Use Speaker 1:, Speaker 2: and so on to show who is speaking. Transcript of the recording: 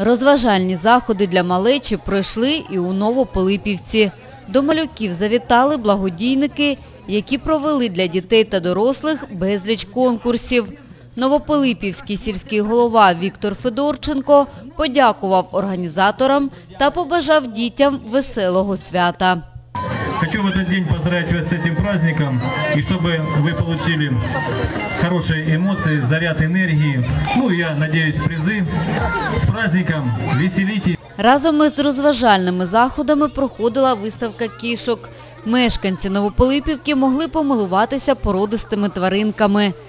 Speaker 1: Розважальні заходи для малечі пройшли і у Новопилипівці. До малюків завітали благодійники, які провели для дітей та дорослих безліч конкурсів. Новопилипівський сільський голова Віктор Федорченко подякував організаторам та побажав дітям веселого свята.
Speaker 2: Хочу в этот день поздравить вас с этим праздником, и чтобы вы получили хорошие эмоции, заряд энергии, ну и я надеюсь призы. С праздником, веселитесь.
Speaker 1: Разом із розважальними заходами проходила виставка кішок. Мешканці Новопилипівки могли помилуватися породистими тваринками –